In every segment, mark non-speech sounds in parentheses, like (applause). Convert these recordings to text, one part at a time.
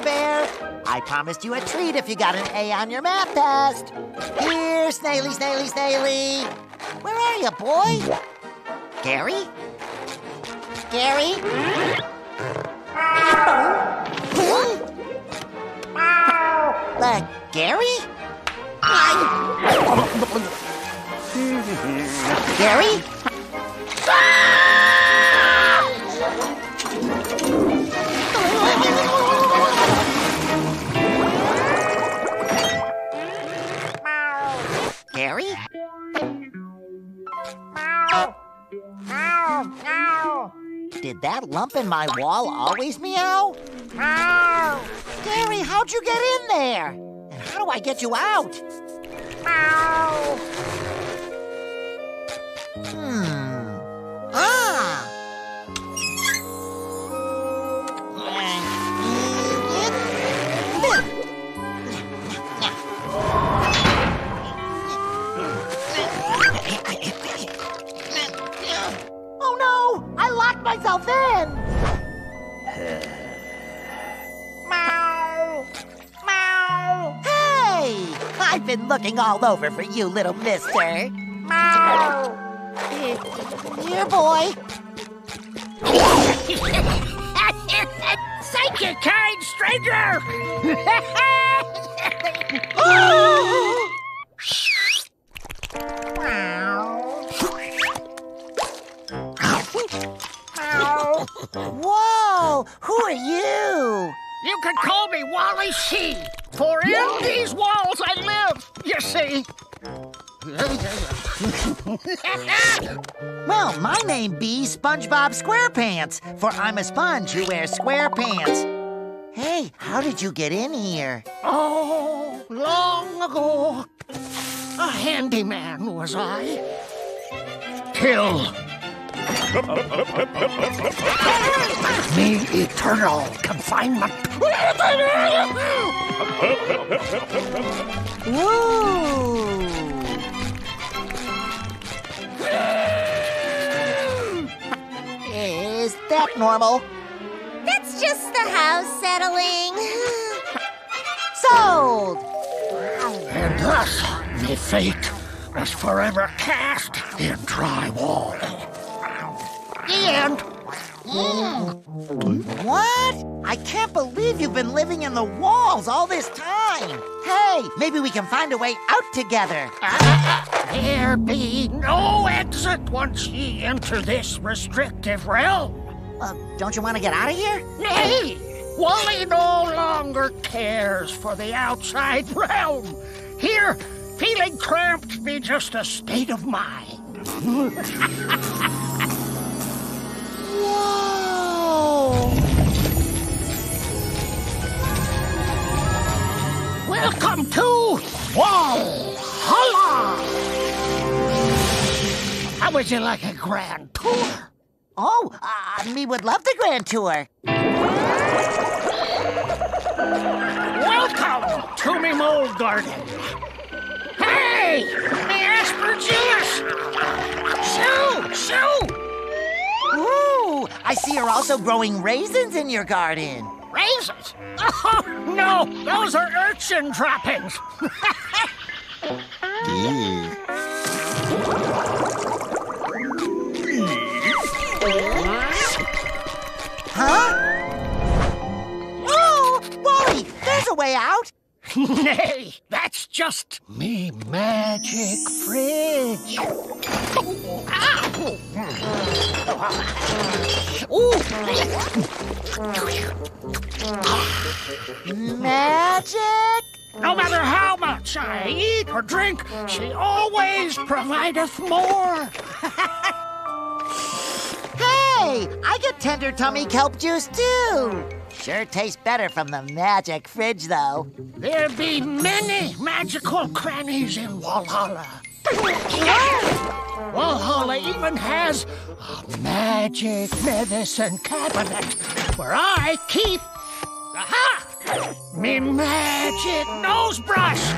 Bear. I promised you a treat if you got an A on your math test. Here, Snaily, Snaily, Snaily. Where are you, boy? Gary? Gary? Uh, Gary? Gary? Gary? That lump in my wall always meow? Meow! Gary, how'd you get in there? And how do I get you out? Meow! Hmm. Ah! Locked myself in! Meow! Meow! Hey! I've been looking all over for you, little mister. Meow! Here, boy. (laughs) Thank you, kind stranger! (laughs) (laughs) Wally C, for in these walls I live, you see. (laughs) Well, my name be SpongeBob SquarePants, for I'm a sponge who wears square pants. Hey, how did you get in here? Oh, long ago, a handyman was I. Till me eternal confinement. Woo! Is that normal? That's just the house settling. (laughs) Sold! And thus, me fate is forever cast in drywall. The end. What? I can't believe you've been living in the walls all this time. Hey, maybe we can find a way out together. There be no exit once ye enter this restrictive realm. Uh, don't you want to get out of here? Nay, Wally no longer cares for the outside (laughs) realm. Here, feeling cramped be just a state of mind. (laughs) Whoa! Welcome to Walhalla! How would you like a grand tour? Oh, uh, me would love the grand tour. Welcome to me mold garden. Hey, me aspergillus! Shoo, shoo! Ooh, I see you're also growing raisins in your garden. Raisins? Oh, no, those are urchin droppings. (laughs) Huh? Oh, Wally, there's a way out. (laughs) Nay, that's just me magic fridge. Magic? No matter how much I eat or drink, she always provideth more. (laughs) Hey, I get tender tummy kelp juice too. Sure tastes better from the magic fridge, though. There be many magical crannies in Walhalla. Walhalla even has a magic medicine cabinet where I keep, aha, me magic nose brush.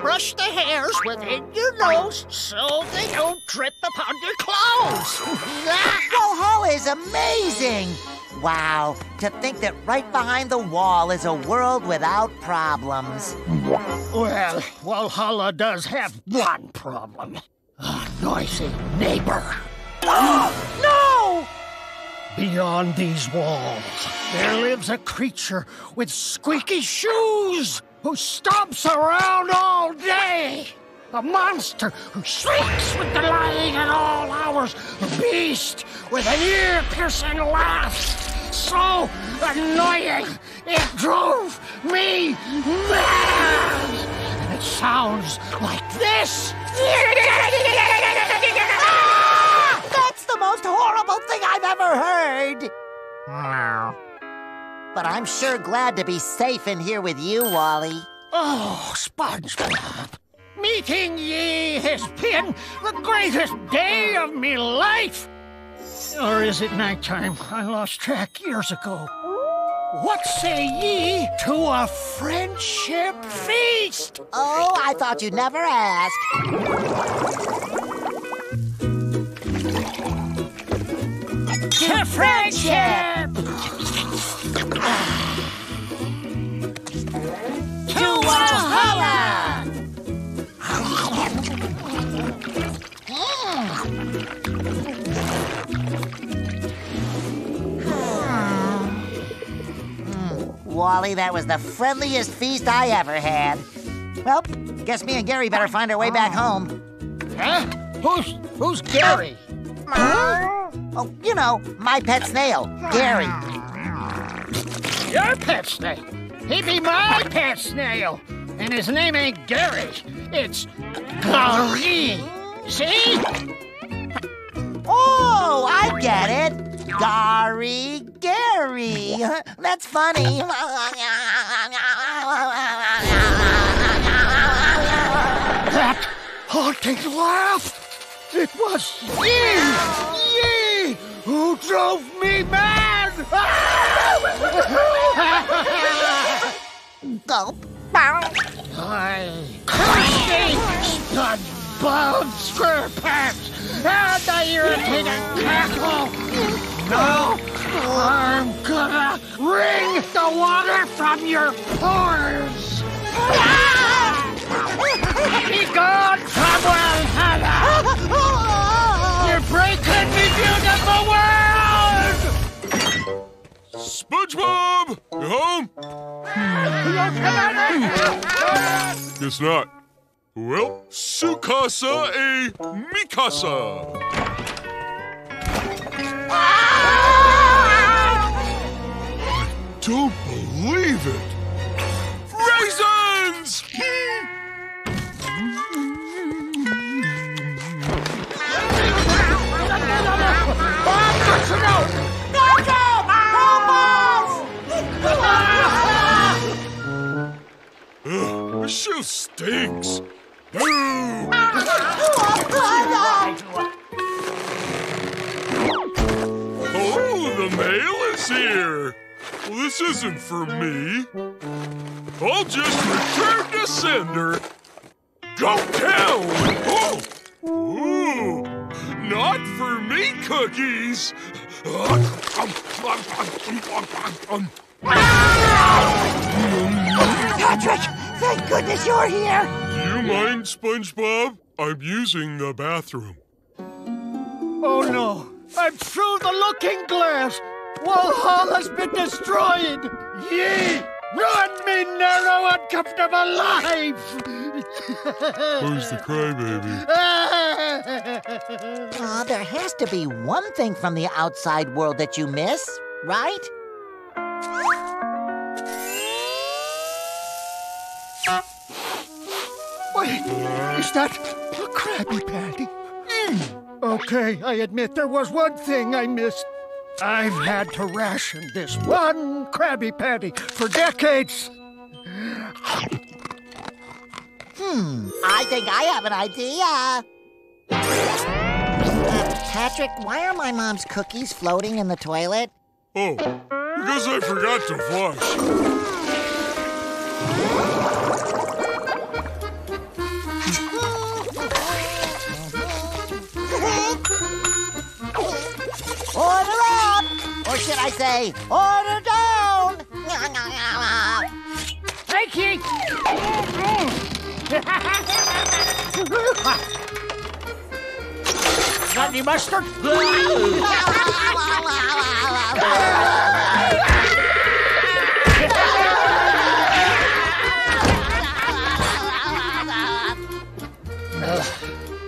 Brush the hairs within your nose so they don't drip upon your clothes. Walhalla is amazing! Wow, to think that right behind the wall is a world without problems. well, Walhalla does have one problem. A noisy neighbor. Oh, no! Beyond these walls, there lives a creature with squeaky shoes who stomps around all day. A monster who shrieks with delight at all hours. A beast with an ear-piercing laugh. So annoying, it drove me mad. And it sounds like this. Ah! That's the most horrible thing I've ever heard! But I'm sure glad to be safe in here with you, Wally. Oh, SpongeBob. Meeting ye has been the greatest day of me life. Or is it nighttime? I lost track years ago. What say ye to a friendship feast? Oh, I thought you'd never ask. To friendship! to Walhalla! Wally, that was the friendliest feast I ever had. Well, guess me and Gary better find our way back oh. home. Huh? Who's, who's Gary? Oh, you know, my pet snail, Gary. Your pet snail. He be my pet snail. And his name ain't Gary. It's Gary. See? Oh, I get it. Gary Gary. (laughs) That's funny. That haunting laugh. It was ye, ye, who drove me mad. (laughs) Gulp. I thirsty, stud-bug square-pants, and the irritating cackle. Now I'm gonna wring the water from your pores. Be gone, Cromwell Hannah! You're breaking me beautiful world! SpongeBob! You home? (laughs) Guess not. Well, Sukasa a Mikasa. Don't believe it. Raisins! Ugh, this shoe stinks. Oh, the mail is here. Well, this isn't for me. I'll just return to sender. Go down! Oh! Ooh! Not for me, cookies! Patrick, thank goodness you're here. Do you mind, SpongeBob? I'm using the bathroom. Oh no, I'm through the looking glass. Walhalla's been destroyed. Ye, run me narrow, uncomfortable life. Who's the crybaby? (laughs) Aw, there has to be one thing from the outside world that you miss, right? Wait, is that a Krabby Patty? Mm. Okay, I admit there was one thing I missed. I've had to ration this one Krabby Patty for decades. Hmm, I think I have an idea. Uh, Patrick, why are my mom's cookies floating in the toilet? Oh, because I forgot to flush. Should I say? Order down! Thank you. Got any mustard?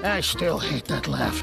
I still hate that laugh.